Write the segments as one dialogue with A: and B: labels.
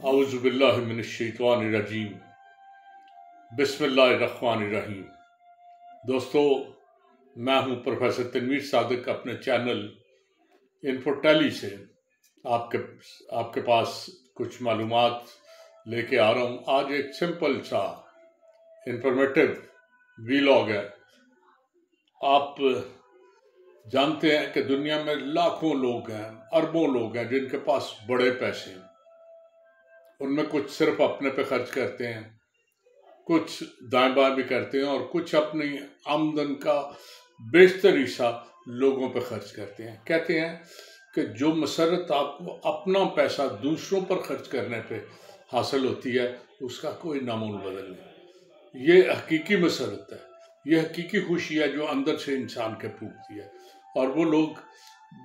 A: आउज़बिल्लिमिनशैतवानरजीम बिस्मिल्लाहिर्रहमानिर्रहीम दोस्तों, मैं हूँ प्रोफेसर तनवीर सादक, अपने चैनल इन्फोटैली से। आपके आपके पास कुछ मालूमात लेके आ रहा हूँ। आज एक सिंपल सा इंफॉर्मेटिव वीलॉग है। आप जानते हैं कि दुनिया में लाखों लोग हैं, अरबों लोग हैं जिनके पास बड़े पैसे हैं। उनमें कुछ सिर्फ़ अपने पे खर्च करते हैं, कुछ दाएँ बाएँ भी करते हैं और कुछ अपनी आमदन का बेशतर हिस्सा लोगों पे खर्च करते हैं। कहते हैं कि जो मसरत आपको अपना पैसा दूसरों पर खर्च करने पे हासिल होती है, उसका कोई नामोल बदल नहीं। ये हकीकी मसरत है। ये हकीकी खुशी है जो अंदर से इंसान के फूकती है। और वो लोग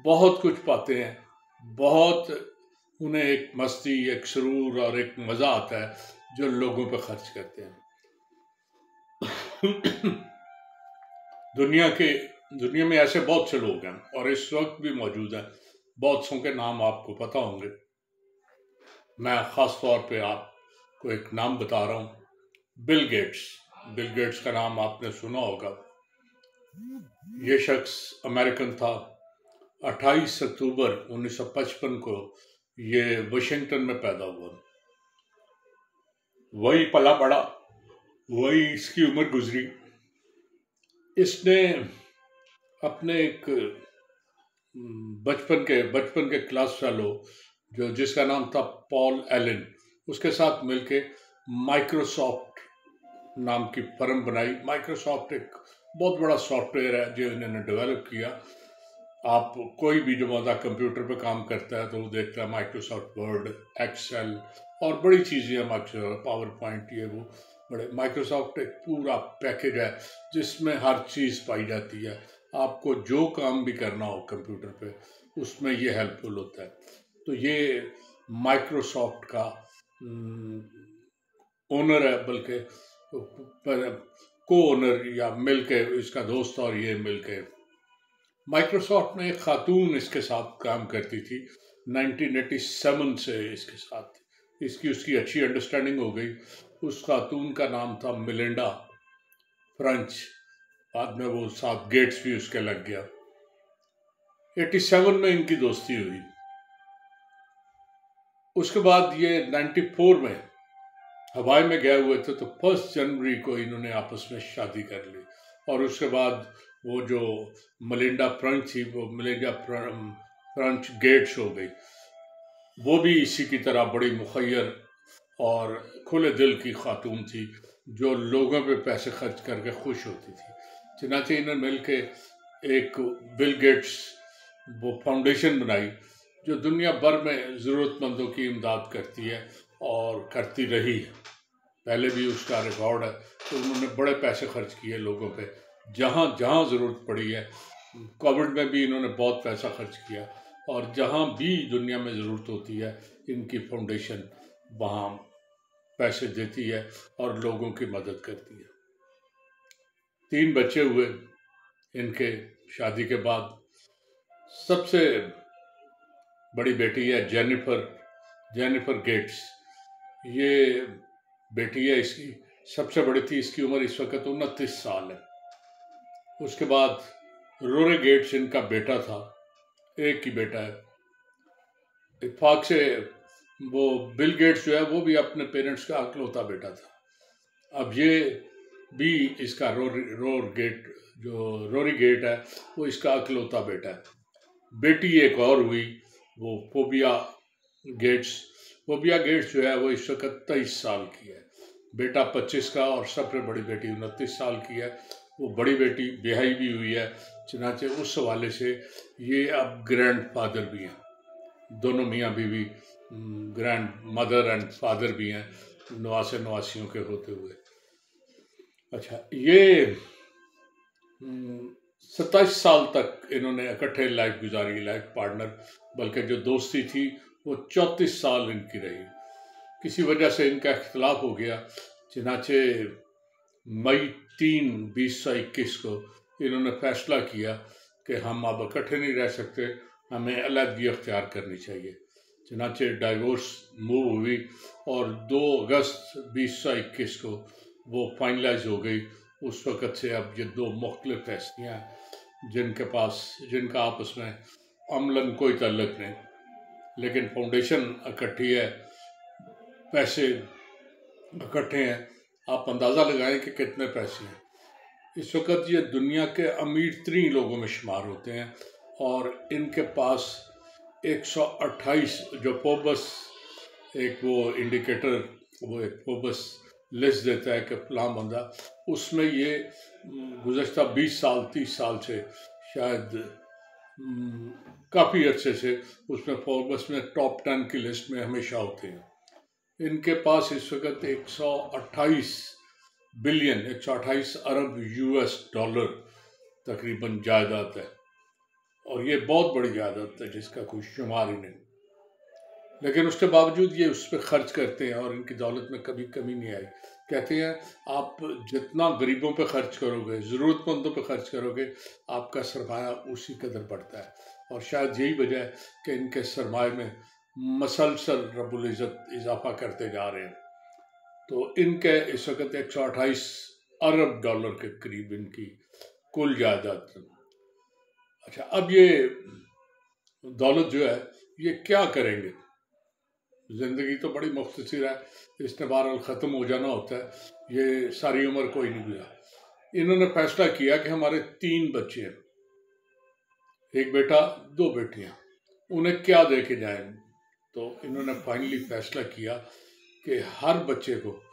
A: बहुत कुछ पाते हैं, बहुत उन्हें एक मस्ती, एक सरूर और एक मज़ा आता है जो लोगों पर खर्च करते हैं। दुनिया के, दुनिया में ऐसे बहुत से लोग हैं और इस वक्त भी मौजूद हैं। बहुत सौ के नाम आपको पता होंगे। मैं ख़ास तौर पे आपको एक नाम बता रहा हूँ। बिल गेट्स बिल गेट्स का नाम आपने सुना होगा। ये शख्स अमेरिकन था। 28 अक्टूबर 1955 को ये वाशिंगटन में पैदा हुआ वही पला बड़ा वही इसकी उम्र गुजरी। इसने अपने एक बचपन के बचपन के क्लास फेलो, जो जिसका नाम था पॉल एलन, उसके साथ मिलके माइक्रोसॉफ्ट नाम की फर्म बनाई। माइक्रोसॉफ्ट एक बहुत बड़ा सॉफ्टवेयर है जो इन्होंने डेवलप किया। आप कोई भी जो बंदा कंप्यूटर पे काम करता है तो वो देखता है माइक्रोसॉफ्ट वर्ड एक्सेल और बड़ी चीज़ें हैं माइक्रोसॉफ्ट पावर पॉइंट ये वो बड़े। माइक्रोसॉफ्ट एक पूरा पैकेज है जिसमें हर चीज़ पाई जाती है। आपको जो काम भी करना हो कंप्यूटर पे, उसमें ये हेल्पफुल होता है। तो ये माइक्रोसॉफ्ट का ओनर है, बल्कि को ओनर या मिल के इसका दोस्त और ये मिल के माइक्रोसॉफ्ट में एक खातून इसके साथ काम करती थी। 1987 से इसके साथ इसकी उसकी अच्छी अंडरस्टैंडिंग हो गई। उस खातून का नाम था मिलिंडा। फ्रेंच। बाद में वो साथ गेट्स भी उसके लग गया। 87 में इनकी दोस्ती हुई। उसके बाद ये 94 में हवाई में गए हुए थे तो फ़र्स्ट जनवरी को इन्होंने आपस में शादी कर ली। और उसके बाद वो जो मलिंडा फ्रंच थी, वो मलिंडा फ्रंच गेट्स हो गई। वो भी इसी की तरह बड़ी मुखैर और खुले दिल की खातून थी, जो लोगों पे पैसे खर्च करके खुश होती थी। चनाचे इन्होंने मिल के एक बिल गेट्स, वो फाउंडेशन बनाई, जो दुनिया भर में ज़रूरतमंदों की इमदाद करती है और करती रही है। पहले भी उसका रिकॉर्ड है तो उन्होंने बड़े पैसे खर्च किए लोगों पे। जहाँ जहाँ ज़रूरत पड़ी है कोविड में भी इन्होंने बहुत पैसा खर्च किया और जहाँ भी दुनिया में ज़रूरत होती है, इनकी फाउंडेशन वहाँ पैसे देती है और लोगों की मदद करती है। तीन बच्चे हुए, इनके शादी के बाद। सबसे बड़ी बेटी है जेनिफर जेनिफर गेट्स ये बेटी है इसकी। सबसे बड़ी थी इसकी उम्र इस वक्त उनतीस साल है। उसके बाद रोरे गेट्स इनका बेटा था, एक ही बेटा है। इतफाक से वो बिल गेट्स जो है, वो भी अपने पेरेंट्स का अकलौता बेटा था। अब ये भी इसका रोर रोर गेट, जो रोरी गेट है, वो इसका अकलौता बेटा है। बेटी एक और हुई, वो फोबिया गेट्स। फोबिया गेट्स जो है, वो इस वक्त तेईस साल की है। बेटा पच्चीस का और सबसे बड़ी बेटी उनतीस साल की है। वो बड़ी बेटी बिहाई भी हुई है। चनाचे उस हवाले से ये अब ग्रैंड फादर भी हैं। दोनों मियाँ बीवी ग्रैंड मदर एंड फादर भी हैं, नवासे नवासियों के होते हुए। अच्छा ये सत्ताईस साल तक इन्होंने इकट्ठे लाइफ गुजारी, लाइफ पार्टनर, बल्कि जो दोस्ती थी, वो चौंतीस साल इनकी रही। किसी वजह से इनका इख्तलाफ हो गया, चनाचे मई तीन बीस सौ इक्कीस को इन्होंने फैसला किया कि हम अब इकट्ठे नहीं रह सकते, हमें अलग अख्तियार करनी चाहिए। चनाचे डाइवोर्स मूव हुई और 2 अगस्त बीस सौ इक्कीस को वो फाइनलाइज हो गई। उस वक़्त से अब ये दो मुख्तलिफ़ हस्तियाँ जिनके पास, जिनका आपस में अमलन कोई तल्लक नहीं, लेकिन फाउंडेशन इकट्ठी है। पैसे इकट्ठे हैं। आप अंदाज़ा लगाएँ कि कितने पैसे हैं। इस वक्त ये दुनिया के अमीर तरीन लोगों में शुमार होते हैं और इनके पास 128 जो पोबस एक वो इंडिकेटर वो एक पोबस लिस्ट देता है कि फलाम बंदा, उसमें ये गुज्त 20 साल 30 साल से शायद काफ़ी अच्छे से उसमें फोर्बस में टॉप टेन की लिस्ट में हमेशा होते हैं। इनके पास इस वक्त 128 बिलियन 128 अरब यूएस डॉलर तकरीबन जायदाद है। और ये बहुत बड़ी जायदाद है जिसका कोई शुमार ही नहीं। लेकिन उसके बावजूद ये उस पर खर्च करते हैं और इनकी दौलत में कभी कमी नहीं आई। कहते हैं, आप जितना गरीबों पे खर्च करोगे, ज़रूरतमंदों पे खर्च करोगे, आपका सरमाया उसी कदर बढ़ता है। और शायद यही वजह है कि इनके सरमाए में मसलसल रबुल्ज़त इजाफा करते जा रहे हैं। तो इनके इस वक्त एक सौ अट्ठाईस अरब डॉलर के करीब इनकी कुल जायदाद। अच्छा अब ये दौलत जो है, ये क्या करेंगे? ज़िंदगी तो बड़ी मुख्तर है इसने बहरहाल ख़त्म हो जाना होता है, ये सारी उम्र कोई नहीं गुजरा। इन्होंने फैसला किया कि हमारे तीन बच्चे हैं, एक बेटा, दो बेटियाँ, उन्हें क्या दे के जाए? तो इन्होंने फाइनली फैसला किया कि हर बच्चे को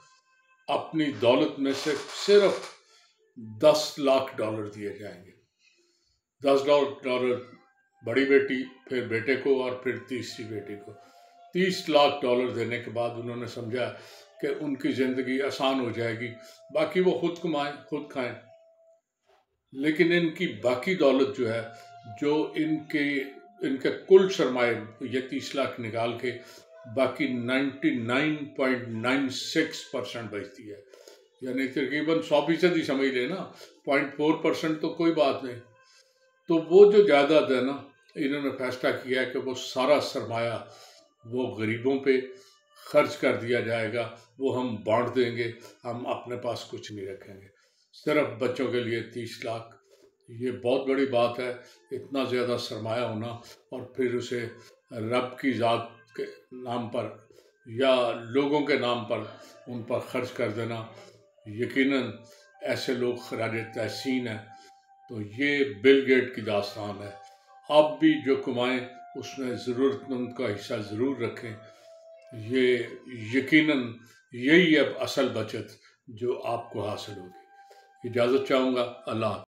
A: अपनी दौलत में से सिर्फ़ दस लाख डॉलर दिए जाएँगे। दस लाख डॉलर बड़ी बेटी, फिर बेटे को और फिर तीसरी बेटी को। तीस लाख डॉलर देने के बाद उन्होंने समझा कि उनकी ज़िंदगी आसान हो जाएगी, बाकी वो खुद कमाएँ, खुद खाएँ। लेकिन इनकी बाकी दौलत जो है, जो इनके इनके कुल सरमाए ये तीस लाख निकाल के बाकी 99.96 परसेंट बचती है। यानी तकरीबन सौ फ़ीसद ही समझ लेना पॉइंट फोर परसेंट तो कोई बात नहीं। तो वो जो जायदाद है ना, इन्होंने फैसला किया है कि वो सारा सरमाया वो गरीबों पे खर्च कर दिया जाएगा, वो हम बांट देंगे, हम अपने पास कुछ नहीं रखेंगे। सिर्फ़ बच्चों के लिए तीस लाख ये बहुत बड़ी बात है, इतना ज़्यादा सरमाया होना और फिर उसे रब की ज़ात के नाम पर या लोगों के नाम पर उन पर खर्च कर देना। यकीनन ऐसे लोग खराज तहसीन हैं तो ये बिल गेट की दास्तान है। अब भी जो कमाएँ, उसमें ज़रूरतमंद का हिस्सा ज़रूर रखें। ये यकीनन यही अब असल बचत जो आपको हासिल होगी। इजाज़त चाहूँगा, अल्लाह